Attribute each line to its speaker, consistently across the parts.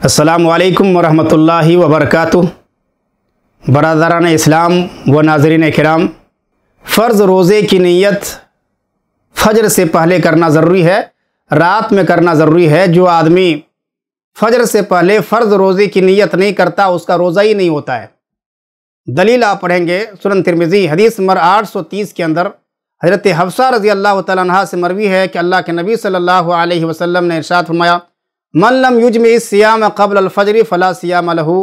Speaker 1: असलकम वरहमल वबरक बरदरान इस्लाम व नाजरीन कराम फ़र्ज़ रोज़े की नीयत फ़जर से पहले करना ज़रूरी है रात में करना ज़रूरी है जो आदमी फ़जर से पहले फ़र्ज़ रोज़े की नीयत नहीं करता उसका रोज़ा ही नहीं होता है दलील आप पढ़ेंगे सुरन तिरमिज़ी हदीस नंबर 830 के अंदर हज़रत हफ्सा रज़ी अल्लाह तह से मरवी है कि अल्लाह के नबी सल्लल्लाहु अलैहि वसल्लम ने इरशाद फरमाया मल्लम युज में सियाम कबल अलफ़जरी फ़ला सियाम लहू।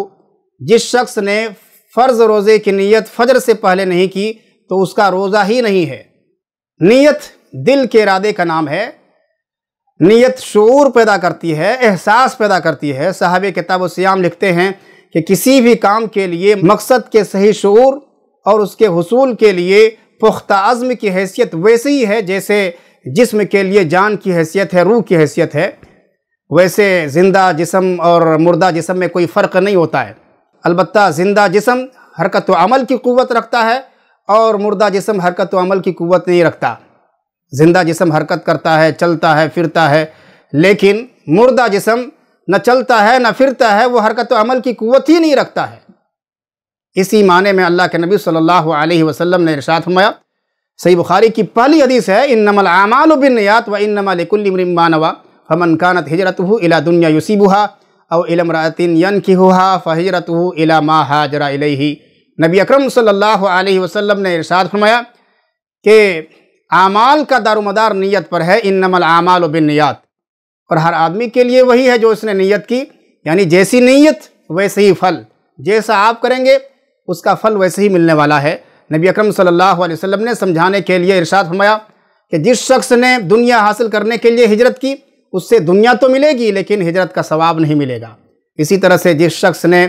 Speaker 1: जिस शख्स ने फ़र्ज़ रोज़े की नीयत फ़जर से पहले नहीं की तो उसका रोज़ा ही नहीं है। नीयत दिल के इरादे का नाम है। नीयत शूर पैदा करती है, एहसास पैदा करती है। साहब किताब सियाम लिखते हैं कि किसी भी काम के लिए मकसद के सही शूर और उसके हसूल के लिए पुख्ता अज़म की हैसियत वैसे ही है जैसे जिस्म के लिए जान की हैसियत है, रूह की हैसियत है। वैसे ज़िंदा जिसम और मुर्दा जिसम में कोई फ़र्क नहीं होता है। अलबत् ज़िंदा जिसम हरकत अमल की क़वत रखता है और मुर्दा जिसम हरकत अमल की क़वत नहीं रखता। ज़िंदा जिसम हरकत करता है, चलता है, फिरता है, लेकिन मुर्दा जिसम न चलता है, न फिरता है, वो हरकत अमल की क़वत ही नहीं रखता है। इसी माने में अल्लाह के नबी सल्लल्लाहु अलैहि वसल्लम ने इरशाद फरमाया, सही बुखारी की पहली हदीस है इन नमल आमाल बिन नियात व इन नमल कुल्लिमरिमानवा फमन कानत हिजरत इला दुनिया युसीबुहा और इलमरातिन यन की हुआ फ़हिजरत इला मा हाजरा इलही। नबी अकरम सल्लल्लाहु अलैहि वसल्लम ने इरशाद फरमाया कि आमाल का दारोमदार नीयत पर है इन नमल आमाल बिन नियात। और हर आदमी के लिए वही है जो उसने नीयत की, यानी जैसी नीयत, वैसे ही फल। जैसा आप करेंगे, उसका फल वैसे ही मिलने वाला है। नबी अकरम सल्लल्लाहु अलैहि वसल्लम ने समझाने के लिए इरशाद फरमाया कि जिस शख्स ने दुनिया हासिल करने के लिए हिजरत की उससे दुनिया तो मिलेगी, लेकिन हिजरत का सवाब नहीं मिलेगा। इसी तरह से जिस शख्स ने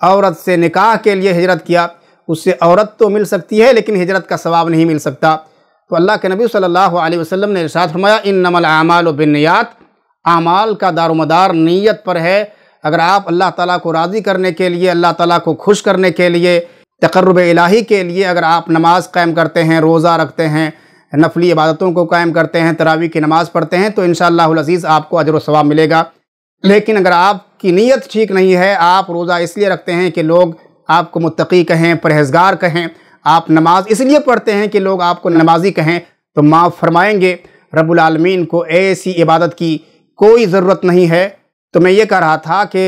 Speaker 1: औरत से निकाह के लिए हिजरत किया, उससे औरत तो मिल सकती है, लेकिन हिजरत का सवाब नहीं मिल सकता। तो अल्लाह के नबी सल्लल्लाहु अलैहि वसल्लम ने इरशाद फरमाया इन नमल आमाल बिनियात आमाल का दारोमदार नीयत पर है। अगर आप अल्लाह ताला को राज़ी करने के लिए, अल्लाह ताला को खुश करने के लिए तकर्रब इलाही के लिए अगर आप नमाज़ कायम करते हैं, रोज़ा रखते हैं नफली इबादतों को कायम करते हैं, तरावी की नमाज़ पढ़ते हैं तो इन शज़ीज़ आपको अजर सवाब मिलेगा। लेकिन अगर आपकी नीयत ठीक नहीं है, आप रोज़ा इसलिए रखते हैं कि लोग आपको मुत्तकी कहें, परहेजगार कहें, आप नमाज़ इसलिए पढ़ते हैं कि लोग आपको नमाजी कहें तो माफ़ फरमाएँगे रबालमीन को ऐसी इबादत की कोई ज़रूरत नहीं है। तो मैं ये कह रहा था कि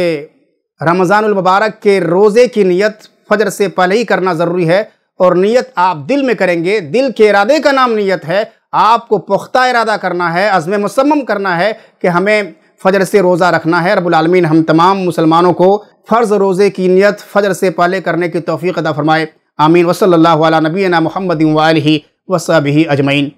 Speaker 1: रमज़ानमबारक के रोज़े की नीयत फजर से पहले ही करना ज़रूरी है और नीयत आप दिल में करेंगे। दिल के इरादे का नाम नीयत है। आपको पुख्ता इरादा करना है, अज़म मुसम्म करना है कि हमें फ़जर से रोज़ा रखना है। रबालमीन हम तमाम मुसलमानों को फ़र्ज़ रोज़े की नीयत फ़जर से पहले करने की तोफ़ी अदा फ़रमाए। आमीन। वसल नबीना महमद वाली वसबी अजमैन